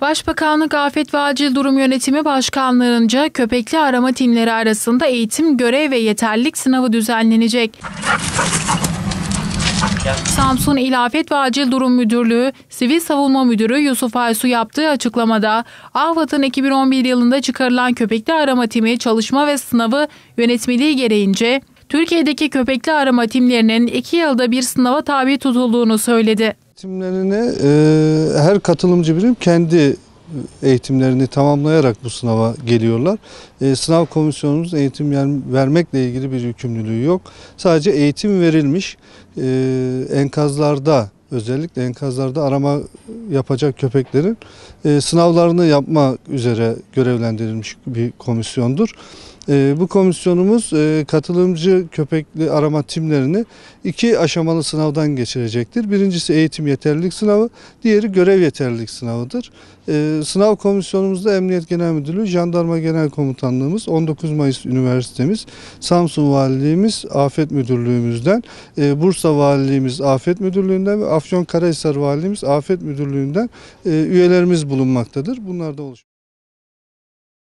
Başbakanlık Afet ve Acil Durum Yönetimi Başkanlığınca köpekli arama timleri arasında eğitim, görev ve yeterlilik sınavı düzenlenecek. Samsun İl Afet ve Acil Durum Müdürlüğü Sivil Savunma Müdürü Yusuf Aysu yaptığı açıklamada AFAD'ın 2011 yılında çıkarılan köpekli arama timi çalışma ve sınavı yönetmeliği gereğince Türkiye'deki köpekli arama timlerinin iki yılda bir sınava tabi tutulduğunu söyledi. Eğitimlerine e, her katılımcı birim kendi eğitimlerini tamamlayarak bu sınava geliyorlar. E, sınav komisyonumuz eğitim vermekle ilgili bir yükümlülüğü yok. Sadece eğitim verilmiş e, enkazlarda özellikle enkazlarda arama yapacak köpeklerin e, sınavlarını yapma üzere görevlendirilmiş bir komisyondur. E, bu komisyonumuz e, katılımcı köpekli arama timlerini iki aşamalı sınavdan geçirecektir. Birincisi eğitim yeterlilik sınavı, diğeri görev yeterlilik sınavıdır. E, sınav komisyonumuzda Emniyet Genel Müdürlüğü, Jandarma Genel Komutanlığımız, 19 Mayıs Üniversitemiz, Samsun Valiliğimiz, Afet Müdürlüğümüzden, e, Bursa Valiliğimiz, Afet Müdürlüğünden ve Afyonkarahisar Valiliğimiz, Afet Müdürlüğünden e, üyelerimiz bulunmaktadır. Bunlar da oluşmaktadır.